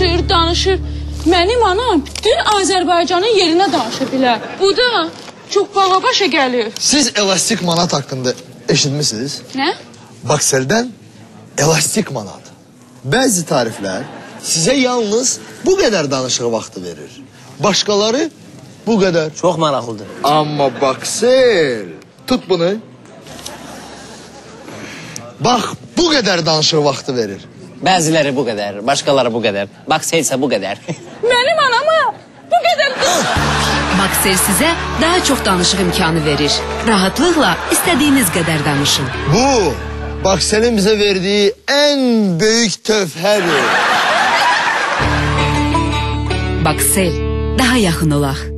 danışır, danışır. Mənim anam bütün Azərbaycanın yerinə danışa bilər. Bu da çox baha başa gəlir. Siz elastik manat hakkında eşitmişsiniz. Nə? Baksel'den elastik manat. Bazı tarifler size yalnız bu kadar danışığı vakti verir. Başkaları bu kadar. Çox maraqlıdır. Ama Baksel tut bunu. Bak bu kadar danışığı vakti verir. Bəziləri bu qədər, başqaları bu qədər. Bax selsə bu qədər. Mənim anama bu qədər Baksel size daha çok danışık imkanı verir. Rahatlıkla istediğiniz kadar danışın. Bu Baksel'in bize verdiği en büyük töhfədir. Baksel, daha yakın olaq.